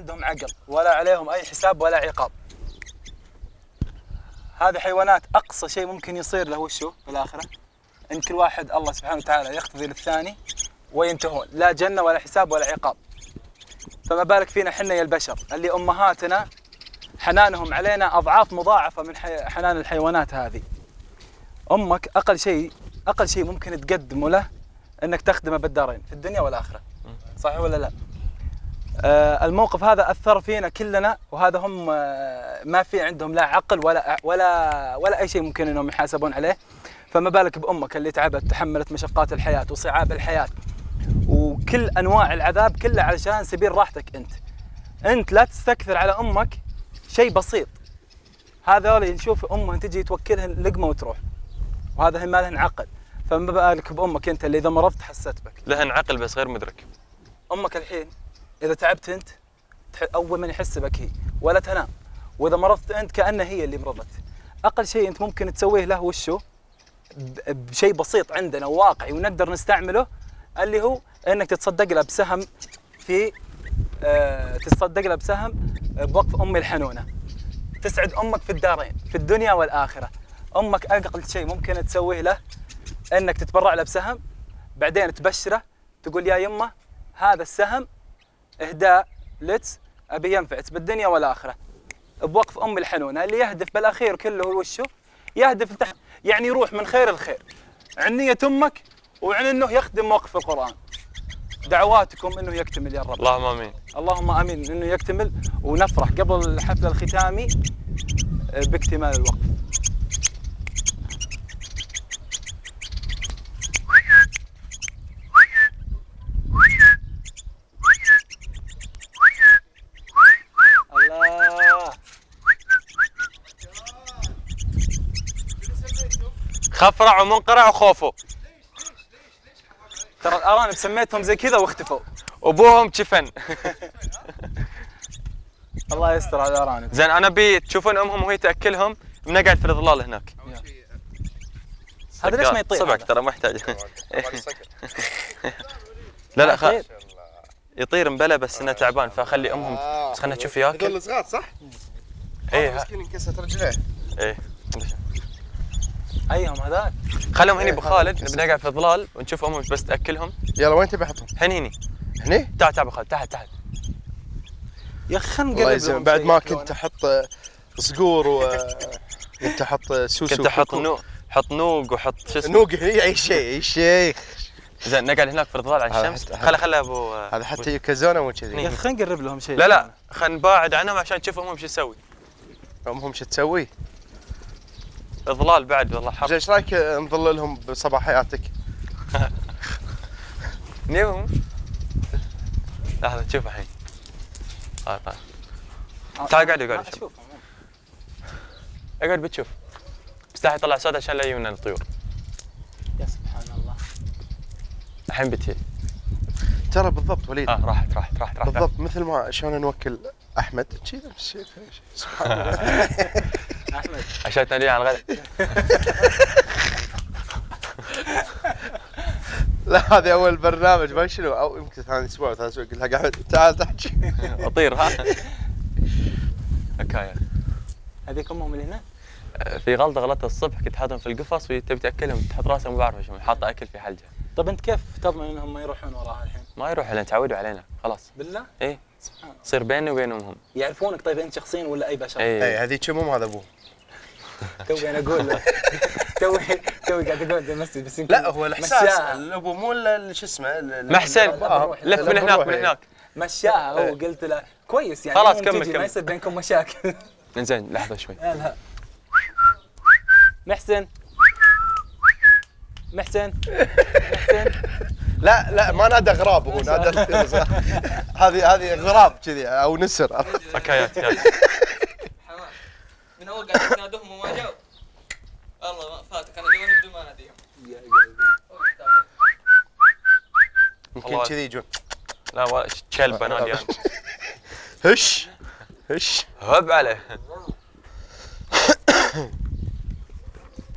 عندهم عقل ولا عليهم أي حساب ولا عقاب. هذه حيوانات أقصى شيء ممكن يصير له وشو في الاخره إن كل واحد الله سبحانه وتعالى يقتضي للثاني وينتهون. لا جنة ولا حساب ولا عقاب. فما بالك فينا حنا يا البشر اللي أمهاتنا حنانهم علينا أضعاف مضاعفة من. حنان الحيوانات هذه. أمك أقل شيء أقل شيء ممكن تقدمه له إنك تخدمه بالدارين في الدنيا والآخرة. صحيح ولا لا؟ الموقف هذا أثر فينا كلنا وهذا هم آه ما في عندهم لا عقل ولا ولا ولا أي شيء ممكن إنهم يحاسبون عليه. فما بالك بأمك اللي تعبت تحملت مشقات الحياة وصعاب الحياة. وكل أنواع العذاب كله علشان سبيل راحتك أنت. أنت لا تستكثر على أمك شيء بسيط. هذول نشوف امه تجي توكلهن لقمة وتروح. وهذا ما لهن عقل. فما بالك بأمك أنت اللي إذا مرضت حست بك. لهن عقل بس غير مدرك. أمك الحين إذا تعبت أنت أول من يحس بك هي ولا تنام. وإذا مرضت أنت كانها هي اللي مرضت. أقل شيء أنت ممكن تسويه له وشو؟ بشيء بسيط عندنا واقعي ونقدر نستعمله اللي هو إنك تتصدق له بسهم في آه تتصدق له بسهم بوقف امي الحنونة. تسعد أمك في الدارين في الدنيا والآخرة. أمك أقل شيء ممكن تسويه له إنك تتبرع له بسهم بعدين تبشره تقول يا يمه هذا السهم اهداء لك أبي ينفعك بالدنيا والاخره بوقف أم الحنونه اللي يهدف بالأخير كله هو وشو يهدف لتح... يعني يروح من خير الخير عن نية أمك وعن إنه يخدم وقف القرآن. دعواتكم إنه يكتمل يا رب. اللهم آمين. اللهم آمين إنه يكتمل. ونفرح قبل الحفل الختامي باكتمال الوقف الله خفرع ومنقرع وخوفوا ترى الارانب سميتهم زي كذا واختفوا. أبوهم جفن الله يستر على الارانب زين أنا بي تشوفون أمهم وهي تأكلهم. بنقعد في الظلال هناك. هذا ليش ما يطير صبعك؟ ترى ما يحتاج. لا لا خ... يطير. مبلى بس إنه تعبان فخلي أمهم. بس خلنا نشوف ياكل هذول صغار صح؟ إيه ها- مسكين انكسرت رجليه. إيه أيهم هذاك خلهم هني إيه، أبو خالد. بنقعد في الظلال ونشوف امهم بس تأكلهم يلا وين تبي أحطهم؟ هني هني هني؟ تعال تعال أبو خالد تعال تعال يا أخي خلنا لهم بعد ما. كنت أحط صقور و كنت أحط سوسو كنت أحط. نو حط نوق وحط شو اسمه نوق هي أي شيء أي شيء زين نقعد هناك في الظلال على الشمس خله خله ابو هذا حتى يكزونه مو كذي يا أخي خلينا نقرب لهم شيء لا لا خلينا نباعد عنهم عشان تشوف امهم شو تسوي امهم شو تسوي؟ الظلال بعد والله حر زين إيش رايك نظللهم بصباح حياتك؟ نيوم لحظة شوف الحين. آه، تعال تعال قاعد قاعد شوف. اقعد بتشوف. بس يطلع صوت عشان لا يجونا الطيور. يا سبحان الله. الحين بتي ترى بالضبط وليد. آه راحت راحت راحت راحت بالضبط مثل ما شلون نوكل أحمد. كذا سبحان الله. أحمد. عشان تناديه على الغد لا هذا أول برنامج. ما شنو؟ أو يمكن ثاني أسبوع ثالث أسبوع. قلت لها قاعد تعال تحكي. أطير ها؟ حكايه هذيك امهم اللي هنا؟ في غلطة غلطتها الصبح كنت حاطهم في القفص وهي تبي تأكلهم. تحط راسها ما بعرف شو حاطة أكل في حلجها طب أنت كيف تضمن إنهم ما يروحون وراها الحين؟ ما يروح لأن تعودوا علينا. خلاص. بالله؟ إيه. سبحان الله. تصير بيني وبين امهم يعرفونك طيب أنت شخصيا ولا أي بشر؟ إيه. اي هذه كم هذا أبوه. توي أنا أقول له توي توي قاعد أقول ده مسجد بس يمكن لا هو الإحساس. الأبو مو شو اسمه ال- محسن. الأب. لف من هناك من هناك. مشاها هو قلت له كويس يعني خلاص كمل، كمل. ما يصير بينكم مشاكل. زين لحظة شوي. محسن محسن. محسن. لا لا ما نادى غراب هو نادى هذه هذه غراب كذي أو نسر. حكايات من أول قاعد تنادوهم وما جاوا والله ما فاتك. أنا جوني بدون ما اناديهم يمكن. كذي يجون لا كلب انادي أنا هش. هش. هب عليه.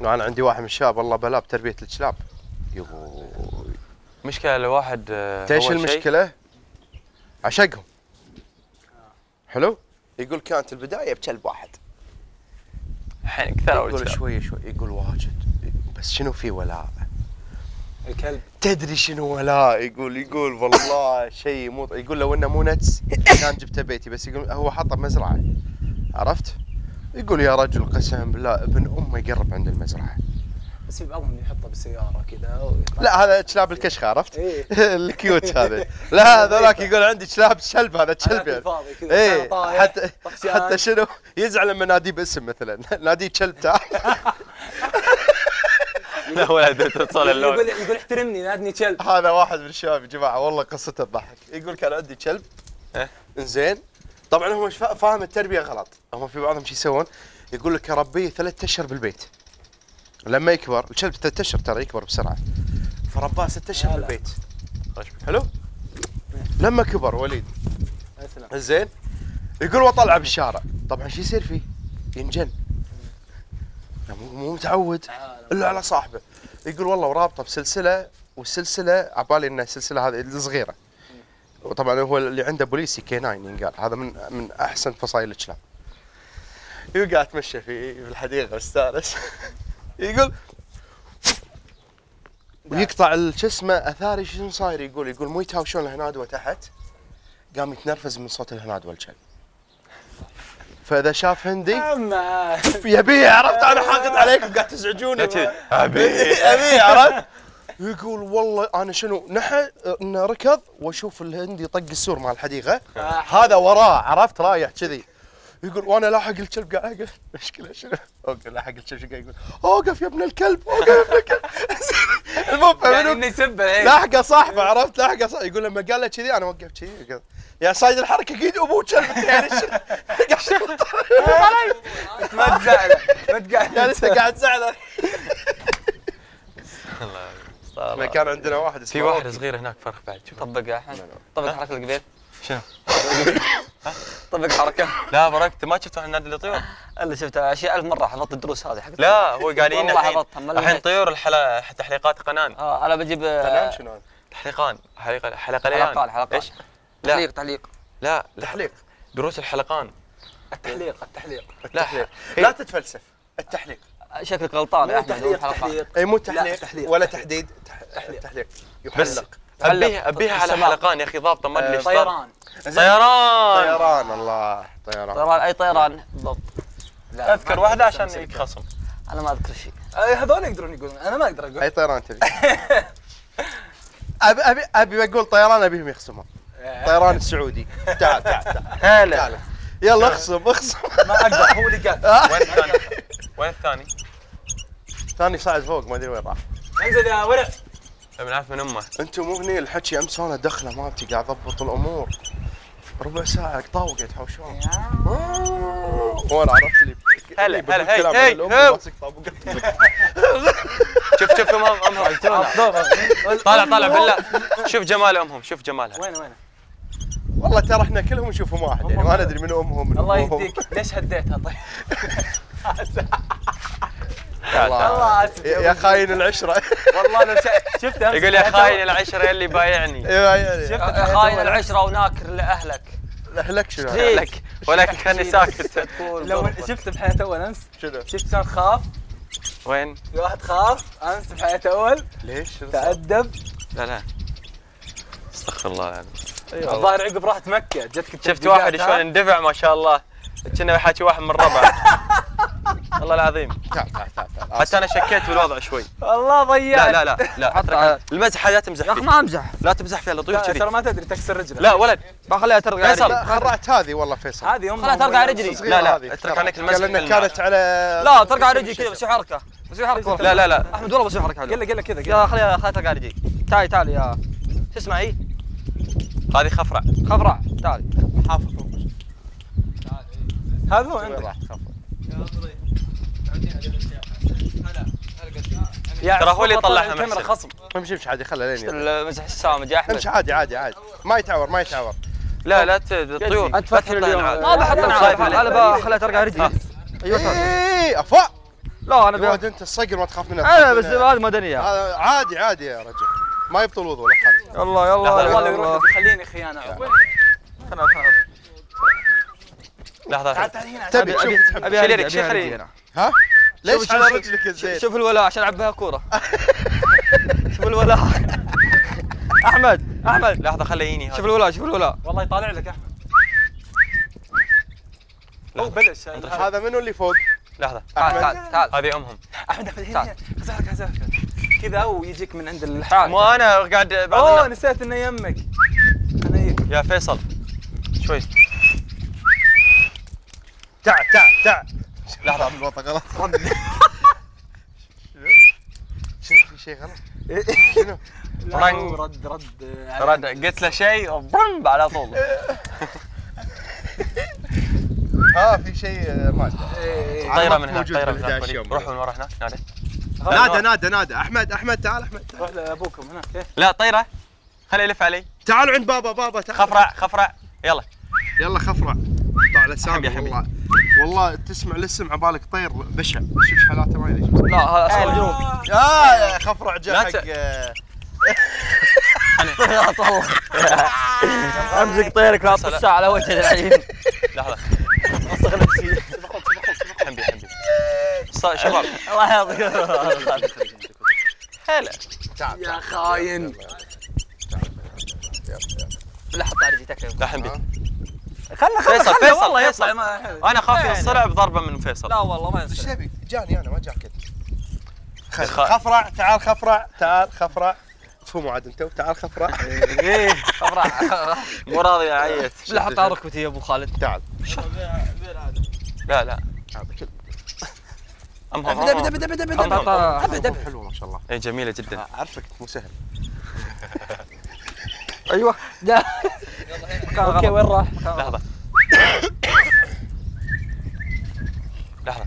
أنا عندي واحد من الشباب والله بلا بتربية الكلاب يو مشكلة الواحد آه، إيش شيء؟ المشكلة؟ عشقهم. حلو؟ يقول كانت البداية بكلب واحد. الحين كثر يقول. شوي شوي يقول واجد. بس شنو في ولاء؟ الكلب. تدري شنو ولاء؟ يقول يقول والله شيء مو يقول لو إنه مو نتس كان جبته بيتي بس يقول هو حاطه بمزرعه عرفت؟ يقول يا رجل قسم بالله ابن أمه يقرب عند المزرعة. بس في بعضهم يحطه بالسيارة كذا. لا هذا كلاب الكشخة عرفت؟ إيه. الكيوت هذا. لا هذولاك يقول عندي كلاب شلب هذا كلب يعني. كذا لسانه طايح، حتى. حتى شنو؟ يزعل لما ناديه باسم مثلا. ناديه كلب تعال لا ولا توصل اللون. يقول يقول احترمني نادني كلب هذا واحد من الشباب يا جماعة والله قصته تضحك يقول كان عندي كلب إيه. زين طبعا هو فاهم التربية غلط. هم في بعضهم شو يسوون؟ يقول لك اربيه ثلاث أشهر بالبيت. لما يكبر الكلب ثلاث اشهر ترى يكبر بسرعة. فرباه ست أشهر. بالبيت حلو؟ لما كبر وليد زين يقول واطلعه بالشارع طبعا شو يصير فيه؟ ينجن. مو مو متعود. إلا على صاحبه. يقول والله ورابطة بسلسلة والسلسلة عبالي إنها السلسله هذه الصغيرة. وطبعا هو اللي عنده بوليسي كي 9 ينقال. هذا من من أحسن فصائل الكلاب يقول قاعد اتمشى في في الحديقة واستانس يقول ويقطع شو اسمه اثاري شنو صاير؟ يقول يقول مو يتهاوشون الهنادوه تحت قام يتنرفز من صوت الهنادوه الكلب فاذا شاف هندي يبيه عرفت؟ أنا حاقد عليكم قاعد تزعجوني. أبي. أبي. عرفت؟ يقول والله أنا شنو نحى انه ركض وأشوف الهندي طق السور مع الحديقة. هذا وراه عرفت؟ رايح كذي. يقول وأنا لاحق الكلب قاعد اقف مشكلة شنو؟ أوقف لاحق الكلب شو قاعد يقول؟ أوقف يا ابن الكلب أوقف يا ابن الكلب. المهم يعني فمنو إنه يسبه الحين لاحقة صاحبه عرفت؟ لاحقة صاحبه يقول لما قال له كذي أنا وقف كذي. يا صايد الحركة أكيد ابوه كلب. يعني شنو؟ ما تزعله ما تقعد. يعني إنت قاعد تزعل. الله. ما كان عندنا واحد اسمه في واحد. صغير هناك فرخ بعد شوف. طبق يا احمد طبق حركة القبيل. شنو؟ طبق حركة. لا بركت. ما شفت واحد نادي الطيور إلا شفتها. أشياء ألف مرة حفظت الدروس هذه حقت لا هو والله الحين الحين. طيور الحلا تحليقات قنان آه أنا بجيب آه، شنو هذا؟ تحليقان. حلقة حلقان حلقان حلقان. إيش؟ لا. تعليق تعليق لا تحليق. دروس الحلقان. التحليق التحليق. لا التحليق. إيه. لا تتفلسف. التحليق. شكلك غلطان يا أحمد تحليق حلقان. تحليق. اي مو تحليق, تحليق. ولا تحديد. تح- تحليق. تحليق. يحلق. ابيها أبيها على. حلقان يا أخي ضابطة ما أدري ليش طيران. طيران. طيران الله طيران. طيران أي طيران؟ بالضبط. لا، أذكر واحدة عشان اسم يتخصم أنا ما أذكر شيء. هذول يقدرون يقولون. أنا ما أقدر أقول. أي طيران تبي. ابي ابي أبي بقول طيران أبيهم يخصمون. طيران السعودي. تعال تعال تعال. هلا. يلا اخصم اخصم. ما أقدر هو اللي قال. وين الثاني؟ وين الثاني؟ ثاني صعد فوق ما أدري وين راح. انزل يا ورع بنعرف من أمه. أنتم مو هني الحكي امس أنا دخلة مالتي قاعد اضبط الأمور. ربع ساعة طاوق يتحوشون وأنا عرفت اللي هلا، هلا، هي، هي،. شوف شوف امهم امهم طالع طالع بالله. شوف جمال أمهم شوف جمالها. وين وين؟ والله ترى إحنا كلهم نشوفهم واحد يعني ما ندري من أمهم من الله. يهديك. ليش هديتها طيب؟ تعال تعال الله اسف يا يا خاين العشرة. والله لو شا- شفت أمس يقول يا خاين العشرة اللي بايعني. يعني شفت خاين العشرة وناكر لأهلك. لك شنو؟ إيه. لك ولكن خلني ساكت. لو شفت بحياة أول أمس؟ شنو؟ شفت شلون خاف؟ وين؟ في واحد خاف أمس بحياة أول. ليش؟ تأدب لا لا. استغفر الله يعني الظاهر عقب راحت مكة جتك شفت واحد؟ شلون اندفع ما شاء الله. كنا يحاكي واحد من ربع والله العظيم. تعال تعال تعال تعال. حتى أنا شكيت بالوضع شوي. والله ضيعت. لا لا لا لا المزحه لا تمزح يا أخي فيه. ما أمزح. لا تمزح فيها الطيور لا، ترى كذي ما تدري تكسر رجله. لا ولد. بخليها ترقع فيصل. رجلي. لا خرعت هذه والله فيصل. هذه امها خلاها ترقع رجلي. لا، لا،. اترك عنك الماء. كانت على لا ترقع رجلي كذا بسوي حركة. بسوي حركة. والله. لا لا لا. أحمد والله بسوي حركة. قل له قل له كذا له. خليها خليها ترقع رجلي. تعالي تعالي يا شو اسمها إيه؟ هذه خفرع. خفرع. تعالي حافظ هذا هو عندك. يا ترى هو اللي طلعها الكاميرا. خصم. امشي امشي عادي خله لين. المزح السامج يا أحمد. امشي عادي عادي عادي. ما يتعور ما يتعور. لا لا الطيور تفكر تحطها اليوم. ما بحط أنا خايف. أنا بخليها ترقع رجلي. أيوه. تعال. إيه افا لا أنا يا أنت الصقر ما تخاف منه أنا بس هذه مدنية. هذا عادي عادي يا رجل. ما يبطل وضوء لا يلا يلا لا، لا، والله يلا. يروح يخليني خيانة خلنا خلنا لحظة تعال تعال هنا تبي يدك، شيل شيل يدك. يدك. ها؟ ليش على رجلك الزين شوف الولاء عشان ألعب بها كورة. شوف الولاء. أحمد أحمد. لحظة خليه يجيني شوف الولاء شوف الولاء. والله يطالع لك أحمد. هو بلش. هذا منو اللي فوق لحظة. تعال تعال تعال. هذه أمهم. أحمد أحمد هنا هنا. خزعلك خزعلك كذا ويجيك من عند الحال مو أنا قاعد بعض أوه نسيت إنه يمك. أنا يجيك يا فيصل. شوي. تعال تعال تعال من الوضع غلط شنو في شيء غلط؟ شنو. هو رد رد رد. قلت له شيء على طول. آه في شيء آه، ما أدري. إيه. طيره عرفت من هناك طيره من هناك 11 يوم. روح من ورا هناك نادي. نادى نادى نادى أحمد أحمد تعال أحمد. روح لأبوكم هناك إيه. لا طيرة. خليه يلف علي. تعالوا عند بابا بابا تعال. خفرع خفرع. يلا. يلا خفرع. طلع له سامي حبي- حبي. والله. والله تسمع الاسم عبالك طير بشع. شوف حالاته ما لا هذا أصلا مجنون آه يا خفرع جا حق آه، أمسك طيرك لا تطش على وجهه الحين لحظة. اوسخ نفسي حمبي حمبي ص- شباب. الله يعطيك هلا. يا خاين. لا حط على رجلك لا حمبي خله فيصل، خله فيصل، والله فيصل. يطلع ما أنا خاف ينصلع بضربه من فيصل. لا والله ما إيش يصير. تبي جاني أنا ما جاك انت خفرع تعال خفرع تعال خفرع. تفهموا عاد أنتم تعال خفرع. إيه مو راضي اعيط لا حط على ركبتي يا أبو خالد. تعال. لا لا امهم بدا. بدا بدا بدا. بدا حلوة ما شاء الله. إيه جميلة جدا. أعرفك مو سهل. أيوه. لا. okay وين راح؟ لحظة. لحظة.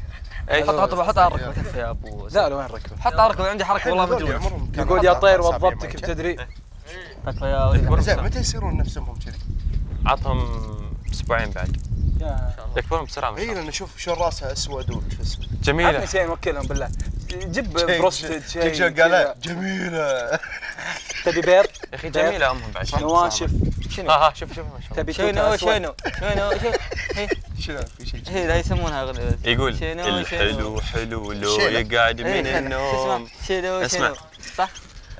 حط حط حط على كفي يا أبو لا وين ركبه حط على ركبتي عندي حركة والله مجنون يقول يا طير معي. بتدري. تكفى يا ولد. زين متى يصيرون نفسهم كذي؟ عطهم أسبوعين بعد. يكبرون بسرعة ما شاء الله. لأن شوف شلون راسها أسود وتحس جميلة. عطني شيء نوكلهم بالله. جيب بروستد شيء شيء قال جميلة. تبي بيض؟ يا أخي جميلة أمهم بعد. شنو نواشف شنو؟ ها ها شوف شوف ما شاء الله تبي شنو؟ شنو؟ شنو؟ شنو شنو؟ في شيء هي لا يسمونها غل- يقول شنو- الحلو حلو لو. يقعد إيه، من شنو- النوم. شو اسمه؟ شنو؟ اسمع. شنو صح؟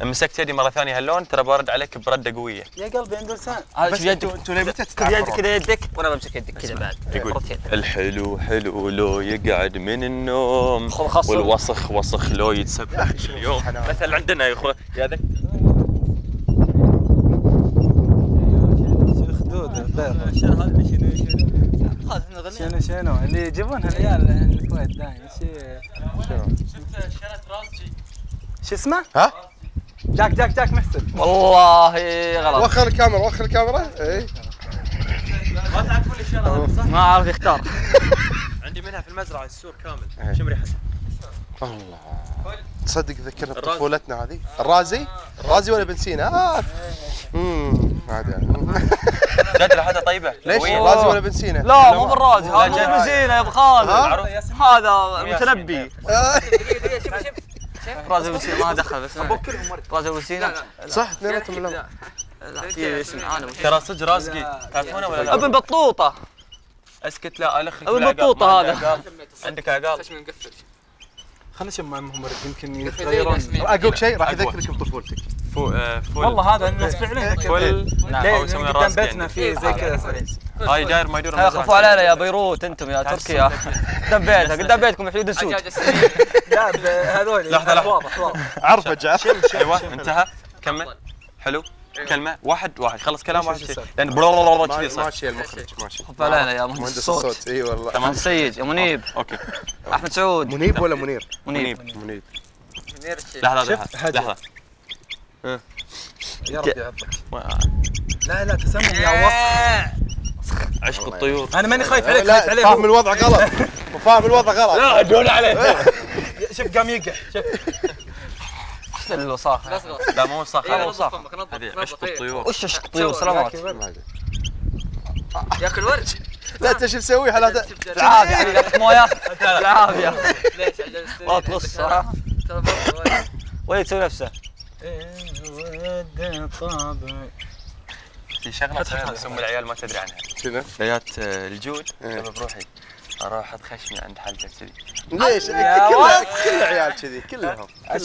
مسكت يدي مرة ثانية هاللون ترى برد عليك برده قوية. يا قلبي عنده لسان هذا بس شوف يدك. كذا يدك تتعفرون؟ كذا يدك؟ وأنا بمسك يدك كذا بعد. يقول. الحلو حلو لو يقعد من النوم. خل- خص- والوسخ وسخ لو يتسبح كل يوم حنان. مثل عندنا يا أخوان. يا ذا. شنو شنو شنو شنو شنو؟ اللي يجيبونها العيال الكويت دايم شيء شو اسمه؟ ها؟ جاك جاك جاك محسن والله غلط. وخر الكاميرا وخر الكاميرا؟ اي ما تعرفون الشارع صح؟ ما عارف يختار. عندي منها في المزرعة السور إيه. كامل شم ريحتها الله. تصدق ذكرنا بطفولتنا هذه؟ الرازي؟ رازي ولا بنسينا آه. امم عادي جد ريحتها طيبه؟ ليش؟ قوية. رازي ولا بنسينا لا مو بالرازي هذا. بنزينه يا أبو خالد؟ هذا المتنبي رازي بنزينه ما دخل بس رازي بنزينه صح اثنيناتهم لا لا في اسم أنا ترى صدق رازقي تعرفونه ولا لا؟ ابن بطوطه اسكت لا الخ أبو البطوطة هذا. عندك عقال خشمي مقفل خلنا نشوف مع المهم يمكن يتغيرون اسمي. أقول شيء راح. يذكرك بطفولتك فو آه، فول. والله هذا الناس فعلا. فول. نعم. ليه؟ أو يسمونه رازقي بيتنا. في زي كذا هاي داير ما يدور. خفوا علينا يا بيروت أنتم يا تركيا قدام بيتها قدام بيتكم حدود السود. لا هذول لحظة، لحظة. واضح واضح. عرفة جاء. أيوه انتهى. كمل حلو. كلمة. واحد واحد. خلص كلام واحد شيء؟ لأن كذي صار. ماشي المخرج ماشي خفوا علينا يا مهندس الصوت. إي والله. تمام. سيد يا منيب. okay. أحمد سعود. منيب ولا منير؟ منيب. منيب. لحظة شوف، لحظة. يا رب يعضك لا لا تسمم يا وسخ. عشق الطيور. أنا ماني خايف عليك خايف لا عليه فاهم. الوضع غلط. وفاهم الوضع غلط. لا دون عليه. شوف قام يقع شوف. إيش الوساخه خلاص خلاص. لا مو صح أيوه هذا نظف هذه عشق إيه. الطيور. وش عشق الطيور؟ سلامات. ياكل ورد. لا انت شو مسوي؟ حالات العافية. مويه العافية. ليش السنين؟ والله تغص. ولا يسوي نفسه؟ طابع في شغلة ام العيال ما تدري عنها شنو؟ ليات آه، الجود إيه. بروحي أروح خشمي عند حلقه كذي. ليش؟ كلها كل العيال كذي كلهم. تاخذ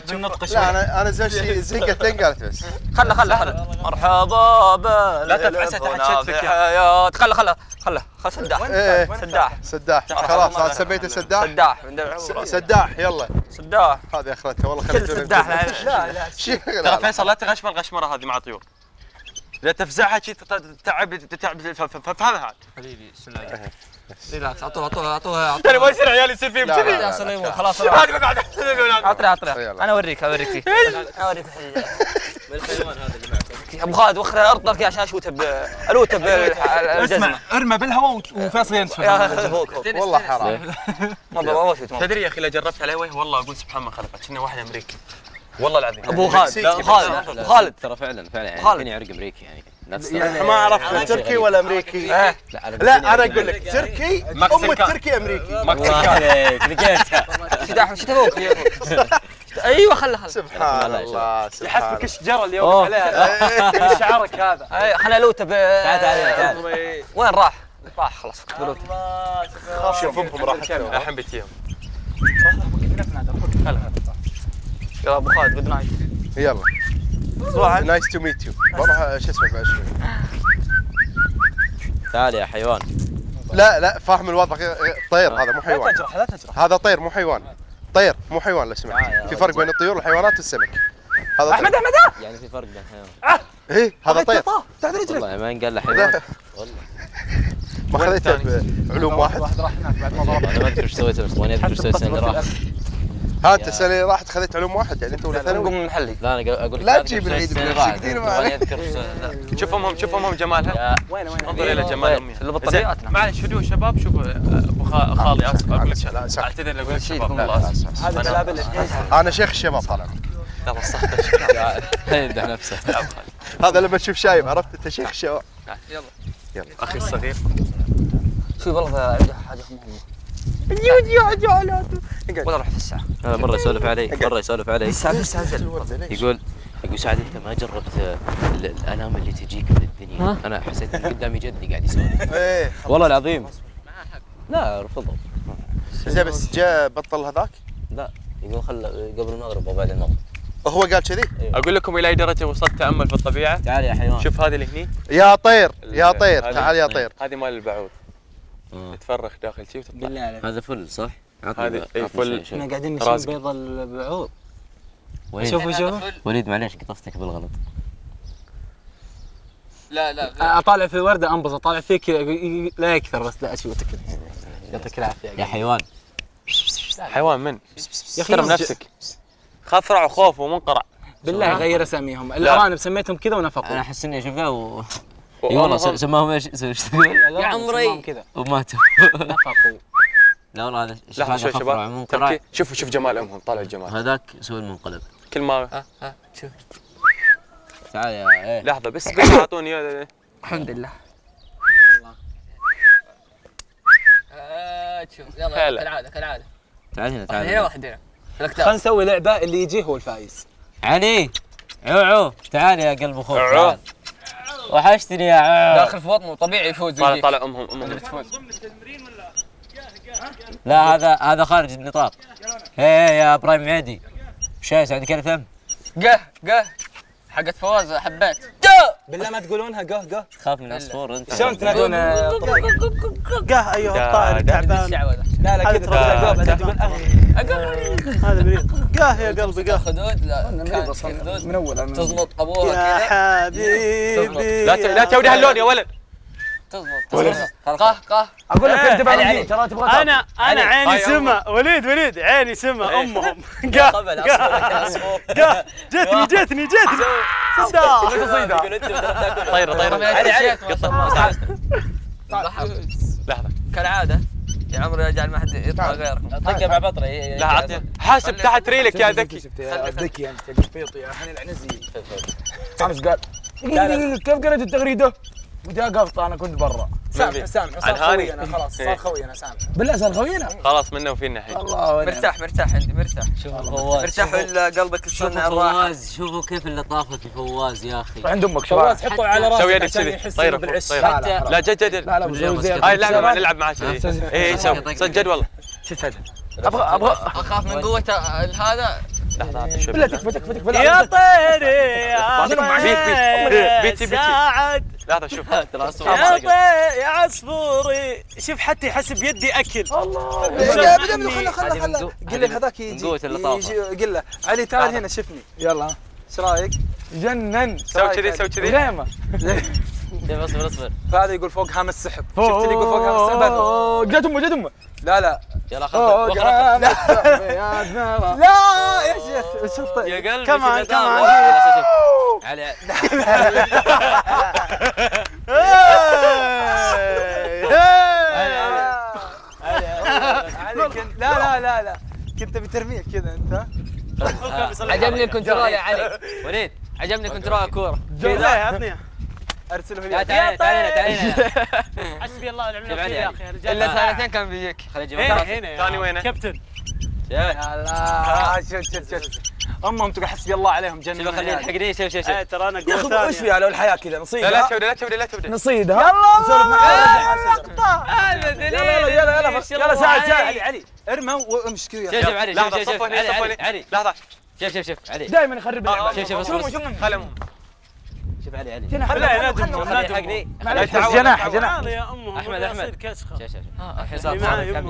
تشوف- بالنطق شوي لا أنا أنا زوجتي زقتين قالت بس. خله خله خله مرحبا لا تفعسها تحت شتفك يا. خله خله خله خله سداح. سداح. سداح. خلاص هذا سميته سداح؟ سداح. سداح يلا. سداح. هذه أخرتها والله خليتونا سداح. لا لا ترى. فيصل لا تغشمر الغشمرة هذه مع طيور. لا تفزعها شي تتعب تتعب. ف- ف- فافهمها حبيبي بسم relax اعطوها اعطوها اعطوها ترى ما يصير عيال يصير فيهم لا، لا، كذي لا. يا سليمان خلاص عطني يلا. أنا اوريك اوريك فيه أنا اوريك ابو خالد وخر الأرض لك عشان اشوته ب الوته اسمع ارمى بالهواء وفيصل فوق والله حرام ما ما بشوت تدري يا أخي لو جربت على وجه والله أقول سبحان ما خلقك كنا واحد امريكي والله العظيم ابو خالد ابو خالد ابو خالد ترى فعلا فعلا يعني خالد. فيني عرق امريكي يعني يعني ما أعرف تركي ولا أمريكي. لا لا أنا أقول لك تركي ام. التركي أمريكي. عليك لقيتها داح إيش تبوك. أيوه خله خله سبحان الله الله يحسبك الله. الشجره اللي أوه. يوقف عليها من شعرك هذا؟ اي خله الوته ب تعال تعال تعال. وين راح؟ راح خلاص فكت بالوته شوف امهم راحت الحين بتيهم يلا أبو خالد good night يلا. nice to meet you بروح شو اسمه بعد شوي؟ تعال يا حيوان. لا لا فاهم الوضع. طير هذا مو لا حيوان. تجرح لا تجرح. هذا طير مو حيوان. طير مو حيوان لو سمحت. في فرق بين الطيور والحيوانات والسمك. هذا أحمد أحمد! يعني في فرق بين حيوان إيه هذا طير. تحت رجلك والله ما ينقال له حيوان. والله ما خذيته بعلوم واحد. واحد راح هناك بعد ما ضرب أنا ما اذكر إيش سويت بس ماني اذكر إيش سويت السنة ها انت السنة اللي راحت خذيت علوم واحد يعني انت ولا نقوم ثانوي؟ من محلي. لا أنا أقول لك لا تجيب العيد اذكر إيش سويت- لا. شوف امهم شوف امهم جمالها يا. وين وين؟ انظر إلى جمال امها اللي معلش هدوء شباب. شوفوا أبو خا- خالي أسف أقول لك. أعتذر لو قلت شيء شباب يكون والله أسف. هذا اللي أنا شيخ الشباب طال عمرك لا وسخت يمدح نفسه. هذا لما تشوف شايب عرفت؟ أنت شيخ الشباب أخي الصغير. شوف والله حاجة مهمة. ولا روح في الساعة. هذا مرة يسولف علي مرة يسولف علي. الساعة زل يقول يقول سعد أنت ما جربت ال- الألام اللي تجيك من الدنيا؟ أنا حسيت ان قدامي جدي قاعد يسولف. إيه والله العظيم. لا رفضوا. زين بس جاء بطل هذاك؟ لا يقول خل قبل المغرب وبعد المغرب. هو قال كذي؟ أقول لكم إلى أي درجة وصلت تأمل في الطبيعة؟ تعال يا حيوان. شوف هذه اللي هني. يا طير يا طير. تعال يا طير. هذه مال البعوض. آه. تفرخ داخل شي وتطلع. بالله عليك. هذا فل صح؟ هذه- إيه، فل. إحنا قاعدين نشيل. بيض البعوض وليد شوفوا شوفوا. وليد معليش قطفتك بالغلط. لا لا أطالع في وردة انبسط أطالع فيك لا يكثر بس لا اشوتك يعطيك العافية. يا حيوان. حيوان من؟ يا أخي احترم. نفسك. خفرع وخوف ومنقرع. بالله غير اساميهم الأرانب سميتهم كذا ونفقوا. أنا أحس إني شفناه و... والله سماهم إيش؟ يا عمري. كذا. وماتوا. نفقوا. لا والله هذا لحظه شوي شباب تركي شوفوا شوف جمال امهم طالع الجمال هذاك سوى المنقلب. كل ما ها ها شوف. تعال يا إيه. لحظة بس بس أعطوني. إياه. الحمد لله. آه، شوف يلا كالعادة كالعادة. تعال هنا تعال هنا. واحد هنا خلينا نسوي لعبة اللي يجي هو الفايز علي عو عو. تعال يا قلب أخوك عو. تعال. وحشتني يا عو. داخل في بطنه طبيعي يفوز طالع. طالع أمهم أمهم. لا هذا هذا خارج النطاق. هي يا إبراهيم معدي شايس عندك الفم قه قه. حقت فواز حبيت بالله ما تقولونها قه قه. تخاف من العصفور انت شلون تنادون؟ قه ايها الطائر دا- تعبان. الشعوذه لا لا كذا تقول هذا مريض قه يا قلبي قه. خدود لا من أول تزمط أبوها يا حبيبي لا ت- لا تودي هاللون يا ولد. تزمط قه قه. أقول لك أنت علي، علي. ترى تبغى أنا أنا عيني أمه. سما وليد وليد عيني سما إيه. أمهم. قه قبل جتني جتني جتني. صداع طيره طيره علي علي. لحظة. كالعادة يا عمري اجعل ما حد يطلع غيرك. طقة مع بطره لا عطني. حاسب تحت ريلك يا ذكي. يا ذكي انت قفيط يا حنين العنزي. امس قال؟ كيف قريت التغريدة؟ ودي قفط أنا كنت برا. سامح سامح عن صار. خوينا خلاص. إيه. صار خوينا سامح بالله صار خوينا؟ خلاص منا وفينا الحين. الله. مرتاح مرتاح عندي مرتاح. شوف الفواز مرتاح ولا قلبك الراحه فواز شوفوا كيف اللطافه في فواز يا أخي. عند أمك فواز حطه على راسك سوي يدك كذي. يحس طير إنه بالعش طير. لا لا لا. جد جد. لا لا. هاي اللعبه الشباب. نلعب معاه كذي اي سوي طيب. صدق جد والله شفت أبغى أبغى أخاف من قوة هذا لحظة أعطي شوي بالله تكفى تكفى تكفى. لا، يا لا. طيري يا بيت- بيت- بيت- بيتي- بيتي. ساعد لحظة شوف. يا يا عصفوري. شوف حتى يحس بيدي أكل. الله. خله خله خله قل له هذاك يجي قل له علي تعال هنا شفني. يلا. إيش رأيك؟ جنن. سوي كذي سوي كذي. شوف اصبر اصبر. فهذا يقول فوق هام السحب. شفت اللي يقول فوق هام السحب؟ هذا؟ جت امه جت امه لا لا. يلا زهرة. لا. يا شيخ شوف طيب. يا قلبي كمان،. كمان. كنت لا لا لا لا. كنت بترميك كذا أنت. عجبني الكنترول يا علي. وليد عجبني كنترول الكوره لا عطني أرسله لي. تعال تعال تعال حسبي الله ونعم شوف الوكيل يا. أخي يا رجال. إلا ثانيتين كان بيجيك. خلي أجيب هنا يا ثاني وينه؟ كابتن. يا لا شوف شوف شوف. أمهم تقول حسبي الله عليهم جنة شوف خليه يلحقني شوف شوف شوف. ترى أنا يا قوة أخي وش فيها لو الحياة كذا؟ نصيدها لا لا تبدأ لا تبدأ لا تبدأ. نصيدها يلا نسولف معاها هذا يلا يلا يلا يلا يلا. ساعد ساعد. علي علي. علي ارمى وامشي كذا شوف شوف علي شوف لحظة شوف صفوا شوف هنا صفوا هنا علي. لحظة. شوف شوف شوف علي. دائما يخرب اللعبة. شوف شوف اصبر شوفوا. خلهم شوف علي علي؟ لا خليه يلحقني معليش. تعود، جناح. جناح. يا أمه أحمد، هو أحمد. يصير كسخه شوف شوف شوف الحين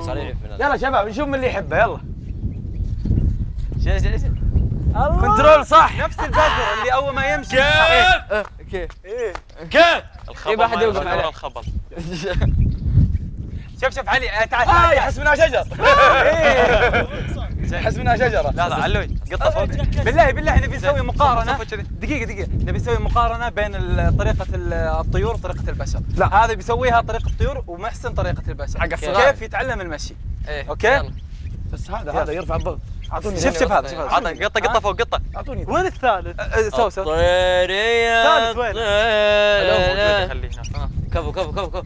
صار يلا شباب نشوف من اللي يحبه. يلا. شوف شوف شوف كنترول صح. نفس البازر اللي أول ما يمشي. كيف؟ الخبر أحد ما يوقف عليه. الخبر. شوف شوف علي تعال تعال تعال. حسبنا شجر إيه. حسبنا شجرة. لا لا علوي قطة فوق. بالله بالله نبي نسوي مقارنة. دقيقة دقيقة. نبي نسوي مقارنة بين طريقة ال- الطيور وطريقة البشر. لا. هذا بيسويها طريقة الطيور ومحسن طريقة البشر. حق الصغار. كيف يتعلم المشي. إيه okay؟ يلا. بس هذا هذا يرفع الضغط. أعطوني شوف- شوف هذا شوف عطى قطة قطة فوق قطة. أعطوني. وين الثالث؟ أه، سو سو. طير يا ثالث وين؟ كفو كفو كفو كفو.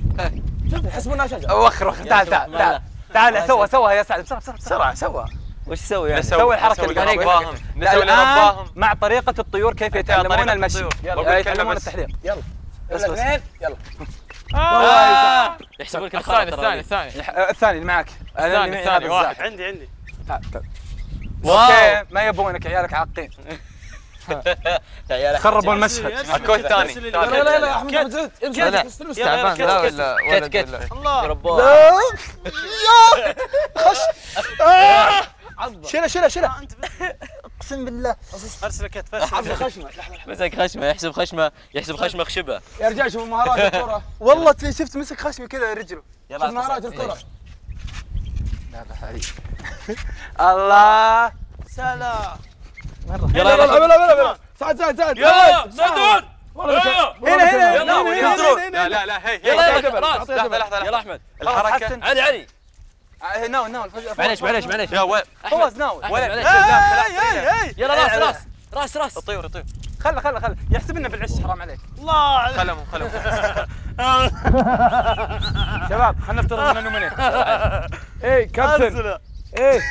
شوف يحسبونها شجرة. وخر وخر. تعال تعال تعال تعال سوى سوى يا سعد. بسرعة بسرعة بسرعة. سوى. وش تسوي يعني؟ نسوي الحركه اللي لا نسوي الآن مع طريقة الطيور كيف يتعلمون المشي. يتعلمون. التحليق يلا. بس يلا. بس. اثنين يلا. يحسبون لك الثاني الثاني الثاني. الثاني اللي معك. الثاني الثاني واحد. عندي عندي. تعال تعال ما يبونك عيالك عاقين. خربوا المشهد. الكوي الثاني لا لا لا لا أحمد كت. لا لا تعبان لا ولا كت كت الله. رباه شيله شيله شيله أنت أقسم بالله. ارسل كتف حظ ارسل خشمة. مسك خشمة يحسب خشمة يحسب خشمة خشبة. يا رجال شوفوا مهارات الكرة. والله شفت مسك خشمي كذا رجله شوف مهارات الكرة. الله. سلام. يلا يلا يلا يلا يلا سعد سعد سعد يلا سدود هنا هنا يلا، هنا يلا. هنا لا لا لا هي يلا لحظه. لحظه يلا احمد الحركه. علي علي آه، ناول ناول معليش معليش معليش يا ولد فواز ناول معليش. يلا راس راس راس راس يطير يطير خله خله خله يحسب لنا بالعش حرام عليك الله عليك خلهم خلهم شباب خلينا نفترض انه منين إيه كابتن إيه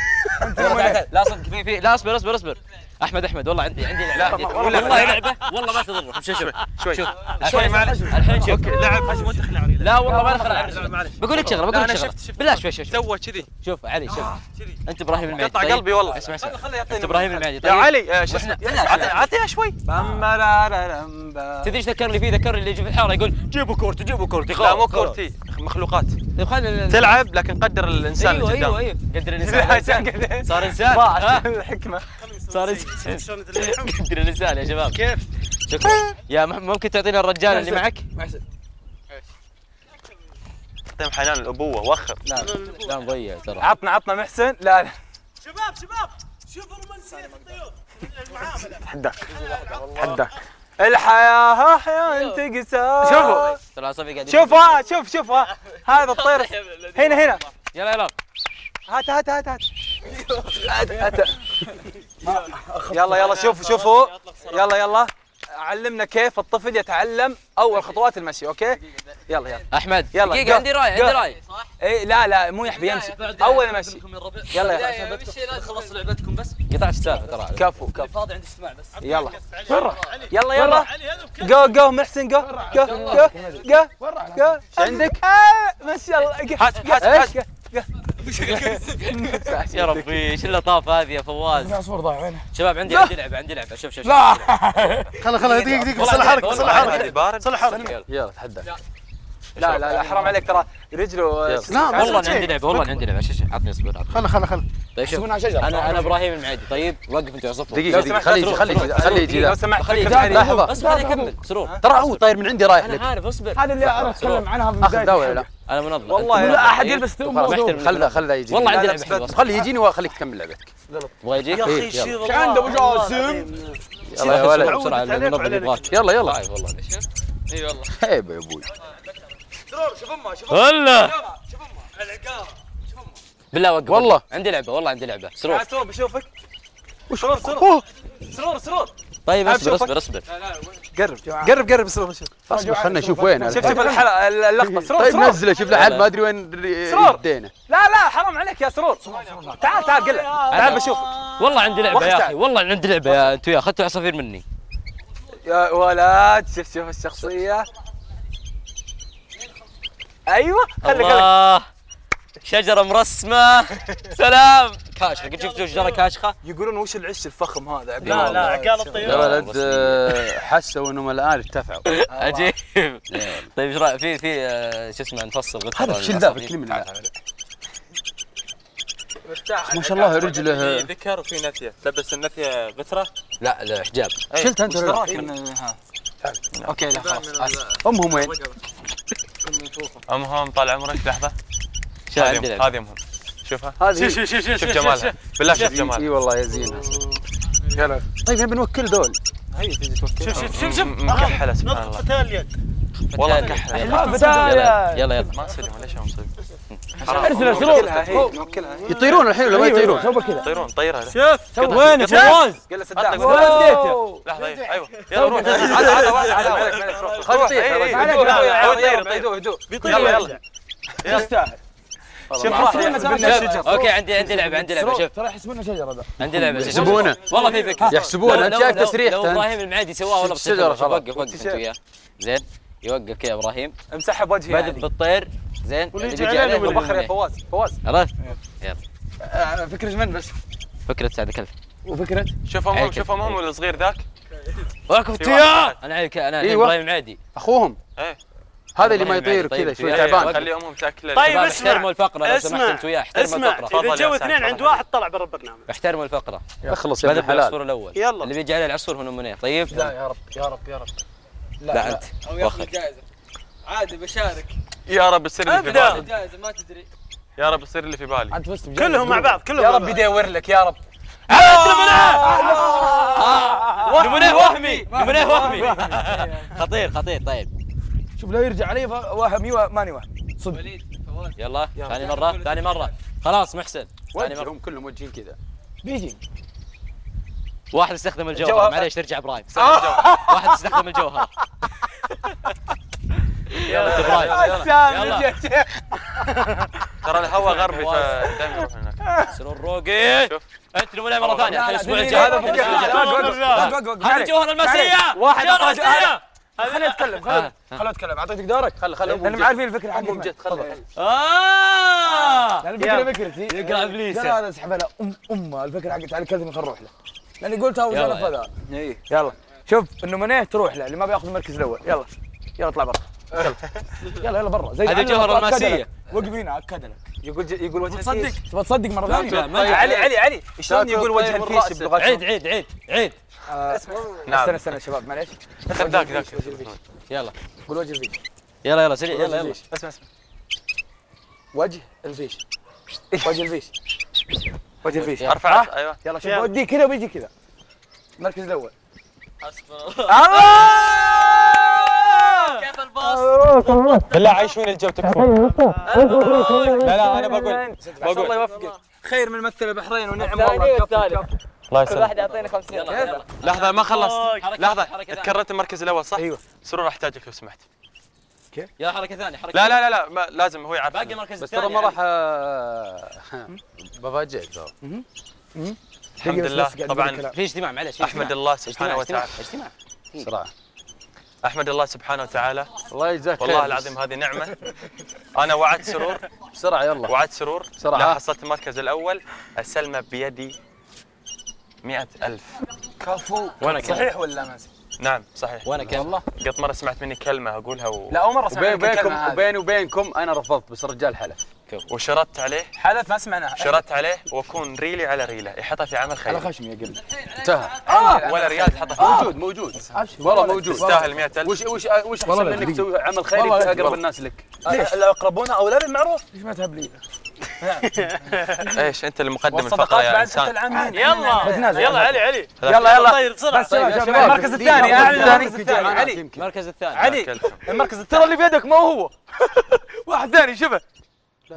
لا صدق في في لا اصبر اصبر اصبر أحمد أحمد والله عندي عندي لعبة. والله لعبة. والله ما تضرهم شوف شوف شوي. شوف شوي. معلش. الحين شوف okay لعب مو دخل علي لا والله ما دخل علي بقول لك شغلة بقول لك شغلة. شفت- شفت. بالله شوي شوي شوي. سوى كذي. شوف علي شوف. كذي أنت إبراهيم المعدي قطع طيب؟ قلبي والله. اسمع اسمع. أنت إبراهيم المعدي يا علي آه، شو اسمه عطي- شوي. شوي تدري إيش ذكرني فيه؟ ذكرني اللي يجي في الحارة يقول جيبوا كورتي جيبوا كورتي. لا مو كورتي. مخلوقات. طيب تلعب لكن قدر الإنسان أيوه اللي أيوه قدام أيوه. قدر الإنسان صار إنسان؟ الحكمه صار انسان؟ قدر الإنسان يا شباب. كيف؟ شكرا. يا ممكن تعطينا الرجال اللي معك؟ تعطيهم حنان الأبوة وخر. لا مضيع ترى. عطنا عطنا محسن. لا لا. شباب شباب. شوفوا رومانسيه الطيور. المعامله تحداك تحداك الحياة أحيانا تقسى شوفوا. ترى صفي قاعد شوف ها شوف شوف ها هذا الطير. هنا هنا. يلا يلا. هات هات هات هات. هات هات. يلا يلا شوف شوفوا. يلا يلا علمنا كيف الطفل يتعلم أول خطوات المشي okay؟ يلا يلا. أحمد يلا، دقيقة جو. عندي راي جو. عندي راي اي لا لا مو يحبي يمشي. أول ما يمشي يلا يلا خلص لعبتكم بس. قطعت السالفة ترى. كفو كفو. فاضي عندي اجتماع بس. يلا. يلا يلا جو جو محسن جو جو جو جو. جو. إيش عندك؟ آه، ما شاء الله. حس حس إيش؟ يا ربي إيش اللطافه هذه يا فواز؟ عصفور ضايع وينه؟ شباب عندي عندي لعبة عندي لعبة. شوف شوف لا. خلا خلا دقيقة دقيقة. صلح حركة صلح بارد. صلح حركة. يلا. تحدى. لا لا لا حرام عليك ترى رجله لا والله عندي لعبة والله عندي لعبة. شوف شوف عطني اصبر عطني. خلا خلا خلا. طيب شوف. أنا أنا إبراهيم المعيدي طيب وقف أنت يا صفر. دقيقة دقيقة. خليه يجي خليه يجي خليه يجي لو سمحت. لحظة. اصبر خليه يكمل. سرور. ترى هو طاير من عندي رايح. أنا عارف أصبر. هذا اللي أنا أتكلم عنها في أخذ أنا منظم والله أنت لا. أحد. يلبس ثوب خلاص، موضوع. محترم. خل ذا خل ذا يجي والله عندي لعبه حلوة خليه يجيني وأخليك تكمل لعبك. تبغى يجيك؟ إيه، يلا. يلا. إيش عنده ابو جاسم؟ يلا يا ولد بسرعة المنظم يبغاك يلا يلا. طيب والله. ليش اي والله عيب يا أبوي. هلا. بالله وقف والله. عندي لعبة والله عندي لعبة. سرور. تعال سرور بشوفك. سرور سرور. سرور سرور. طيب اصبر. اصبر اصبر. قرب قرب قرب سرور اصبر. خلنا نشوف وين شوف- شوف اللقطة سرور طيب نزلة شوف لحد ما أدري وين سرور. يدينا لا لا حرام عليك يا سرور. تعال تعال قل. تعال بشوفك والله عندي لعبة يا أخي. والله عندي لعبة يا أنتوا يا اخذتوا عصافير مني. يا ولد شوف شوف الشخصية. أيوه خليك خليك الله. شجرة مرسمة. سلام. كاشخة قد شفتوا شجره كاشخة؟ يقولون وش العش الفخم هذا؟ لا لا عقال الطيور. يا ولد آه، حسوا إنهم الآن ارتفعوا. عجيب. طيب إيش رايك في في آه، شو اسمه نفصل هذا شيل ذا من مرتاح. ما شاء الله رجله. في ذكر وفي نثيه تلبس النثيه غترة؟ لا لا حجاب. شلت أنت ها. أوكي لا خلاص. أمهم وين؟ أمهم طال عمرك لحظة. هذه أمهم. شوفها هذه شوف شوف شوف جمالها بالله شوف اي جمالها والله يا زينه طيب نبي نوكل دول هي تجي توكل شوف شوف شوف شوف مكحله سبحان الله نظفتها اليد والله. مكحله يلا يلا يلا ما تصير ليش هم مصير ارسل سرور هي يطيرون الحين ولا ما يطيرون؟ سوى كذا يطيرون طيرها شوف وين فواز قل له سداد لحظه إيه، أيوه يلا روح عاد عاد عاد عاد عليك عليك روح. خل يطير إيه، إيه. هدوء هدوء يلا يلا يستاهل شوف راح أوكي عندي عندي لعبة عندي لعبة شوف. ترى يحسبونها شجره ذا عندي لعبة شوف. يحسبونه. والله في فكرة. يحسبونه انت شايف تسريحته لو. إبراهيم المعادي سواها والله خلاص. وقف وقف أنت وياه. زين يوقف كذا إبراهيم. امسحها بوجهي يعني. بالطير. زين اللي يجي عليه من بخر يا بالمنية. فواز. فواز. عرفت آه، فكرة من بس. فكرة سعد كلف وفكرة؟ شوف أمهم عيل شوف أمهم والصغير ذاك؟ وقف أنا عارف أنا أيوة. إبراهيم المعادي أخوهم. إيه. هذا اللي ما يطير عادي. كذا طيب، شوي تعبان. خلي أمهم تأكل طيب، اسمع. احترموا الفقرة لو اسمع. سمحت انت وياه احترموا اسمع. إذا جو اثنين عند. واحد طلع برا البرنامج احترموا الفقرة. اخلص يا الحلال بالعصفور الأول. يلا. اللي بيجي عليه العصفور هو نمونيه طيب. لا يا رب يا رب يا رب. لا أنت. أو ياخذ الجائزه عادي بشارك. يا رب يصير اللي في. بالي. الجائزه ما تدري. يا رب يصير اللي في بالي. أنت فزت. كلهم مع بعض كلهم يا رب. يدور لك يا رب. نمونيه وهمي. نمونيه وهمي. خطير خطير. طيب. شوف لا يرجع علي وهمي وماني وهمي صدق. وليد فواز. يلا ثاني مرة ثاني مرة. خلاص محسن. وجههم كلهم موجهين كذا. بيجي. واحد استخدم الجوهر. الجوهر. معليش ترجع إبراهيم واحد استخدم الجوهر. يلا إبراهيم السامي يلا. ترى الهواء غربي فدائما يروح هناك. سرور روقي شوف. انت نمونيه مرة ثانية. الحين الأسبوع هذا الجاي هذه الجوهره الماسيه واحد. خليني أتكلم خليني خليني أتكلم. أعطيتك دورك. خل خل لأن ما عارفين الفكرة حقهم جت آه. لأن الفكرة فكرتي يقرا إبليس. قال هذا أسحب أنا ام أمه. الفكرة حقت علي كذا نروح له. لأني قلتها يلا، وزلف هذا يلا. شوف إنه منيه تروح له اللي ما بياخذ المركز الأول. يلا. يلا اطلع برا. يلا. يلا برا. زي هذه الماسية. لك. وقف هنا اكد لك يقول ج- يقول وجه تصدق الفيش تبغى تصدق مره ثانية. ما علي علي علي. شلون يقول وجه الفيش. بلغتهم عيد عيد عيد عيد. آه، نعم استنى استنى شباب معليش. ذاك ذاك يلا. قول وجه الفيش يلا يلا سريع يلا يلا. اسمع اسمع. وجه الفيش وجه الفيش وجه الفيش أرفع أيوه. يلا شوف. ودي كذا وبيجي كذا. المركز الأول. كيف الباص بالله عايشون الجو تكفون لا لا أنا بقول الله يوفقك خير من ممثل البحرين ونعم والله. كفو الله كل يسلمك واحد يعطيني 50 يلا يلا لحظة ما خلصت ثانية. تكررت المركز الأول صح؟ أيوه. سرور احتاجك لو سمحت يلا حركه ثانية حركه لا لا لا لا ما لازم هو يعرف باقي المركز بس الثاني ترى ما يعني. راح آه، بفاجئك ترى الحمد لله طبعا في اجتماع معلش اجتماع. الله سبحانه وتعالى اجتماع اجتماع بسرعة أحمد الله سبحانه وتعالى. الله يجزاك خير. والله العظيم هذه نعمة. أنا وعدت سرور. بسرعة يلا. وعدت سرور. بسرعة. لا حصلت المركز الأول. أسلمه بيدي مئة ألف. كفو. وأنا كمان. صحيح ولا ما زين؟ نعم صحيح. وأنا كم؟ والله قط مرة سمعت مني كلمة أقولها و... لا أول مرة سمعت وبين بينكم هذه. وبيني وبينكم أنا رفضت بس الرجال حلف. وشردت عليه؟ حدث ما سمعناه شردت عليه وأكون ريلي على ريلة. يحطها في عمل على خير خشمي يقل انتهى. ولا ريال تحطها في موجود موجود. والله موجود. تستاهل 100000 وش وش وش أحسن منك تسوي عمل خيري في اقرب. الناس لك؟ ليش؟ الاقربون اولى بالمعروف. ليش ما تهب لي؟ إيش أنت اللي مقدم الفقرة يا إنسان. العامين يلا. يلا علي علي. يلا يلا. طيب بسرعة شباب المركز الثاني. اعلن المركز الثاني. علي. المركز الثاني. علي. المركز ترى الثاني اللي في يدك ما هو. واحد ثاني شبه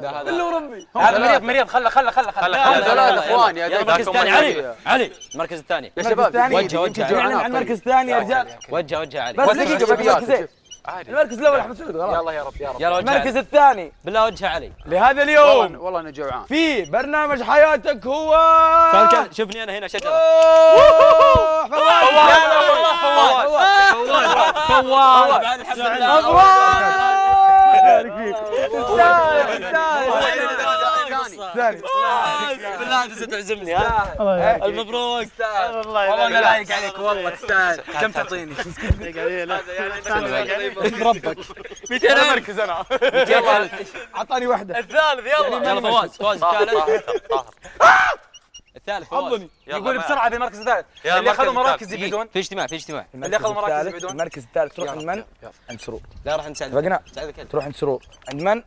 لا هذا الا وربي هذا مريض مريض خله خله خله خله- خله خله. يا ثلاث اخوان يا يلا ديك المركز الثاني علي يا علي المركز الثاني شباب الثاني وجه وجه اعلن عن المركز الثاني يا رجال وجه وجه علي بس دقيقه عادي المركز الأول احمد سعود خلاص يلا يا رب يا رب يلا المركز علي الثاني بالله وجه علي لهذا اليوم والله أنا جوعان في برنامج حياتك هو شوفني أنا هنا شجره فواز والله فواز فواز بعد الحمد لله فواز تستاهل تستاهل ثاني بالله انت ستعزمني ها المبروك والله أنا لايق عليك والله تستاهل كم تعطيني؟ ربك 200 مركز أنا يلا اعطاني واحدة الثالث يلا يلا فواز فواز الثالث طاهر الثالث يلا يقول بسرعة بالمركز الثالث. يا اللي أخذوا المركز مراكز الثالث. يبيدون في اجتماع في اجتماع. اللي أخذوا مراكز الثالث- يبيدون المركز الثالث. تروح عند من؟ عند سرور لا راح نساعدك. بقنا تروح عند سرور عند من؟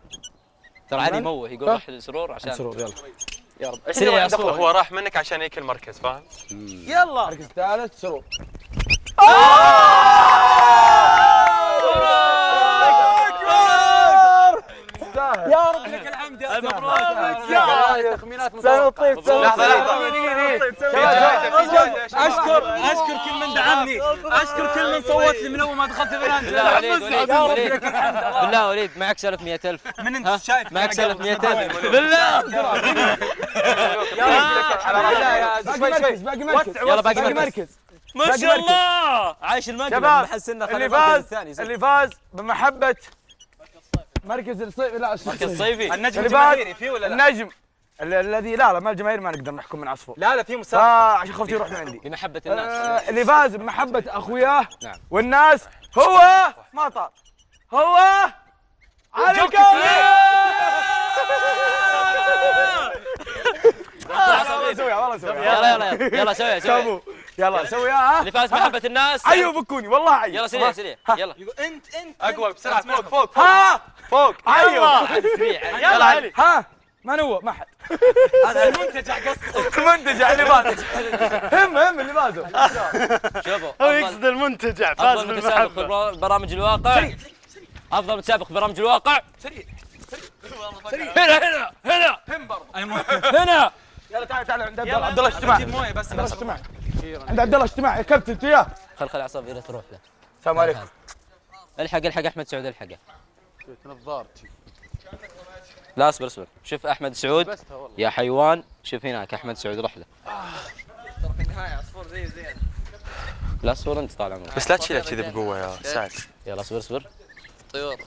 ترى علي من؟ موه يقول؟ روح للسرور عند عشان سرور يلا. يا رب سريع يا عصفور هو راح منك عشان يجيك المركز فاهم؟ يلا. المركز الثالث سرور يا رب لك الحمد يا مبروك يا تخمينات لحظة لحظة في جائزة في جائزة أشكر أشكر كل من دعمني. أشكر كل من صوت لي من أول ما دخلت البراند بالله وليد وليد. وليد بالله وليد معك سالفه 100000 من أنت شايف معك سالفه 100000 بالله. يلا باقي مركز. ما شاء. الله. عايش المقلب شباب اللي فاز. اللي فاز بمحبة مركز الصيف لا مركز صيفي. النجم الجماهيري فيه ولا لا؟ النجم ال- الذي لا لا ما الجماهير ما نقدر نحكم من عصفور لا لا في مسابقة. فعشان خفت يروح من عندي. بمحبه الناس. آه، اللي فاز بمحبة أخوياه نعم. والناس هو مطر هو علي الكوثر والله سويها والله سويها. يلا يلا يلا سوي سوي كابو. يلا سويها اللي فاز بمحبه الناس. عيو فكوني والله عيو يلا سريع سريع يلا. أنت أنت اقوى بسرعة. فوق فوق ها. فوق. عيو سريع يلا علي. ها. من هو؟ ما حد. هذا المنتج قصدك. المنتج اللي فاز. هم هم اللي فازوا. شوفوا هو يقصد المنتجع فاز أفضل متسابق في بالمحبه برا- برامج الواقع. أفضل متسابق في برامج الواقع. سريع هنا هنا هنا. هنا. يلا تعال تعال عند عبد الله عبد الله اجتماع. بس عبد الله اجتماع. عند عبد الله اجتماع يا كابتن انت وياه. خل خل عصافير تروح له. السلام عليكم. الحق الحق أحمد سعود الحقه نظارتي. لا اصبر اصبر. شوف أحمد سعود. يا حيوان شوف هناك أحمد سعود رحله في النهايه عصفور زي زي لا اصبر انت طال عمرك. بس لا تشيلها كذا بقوة يا سعد. يلا اصبر اصبر. طيور.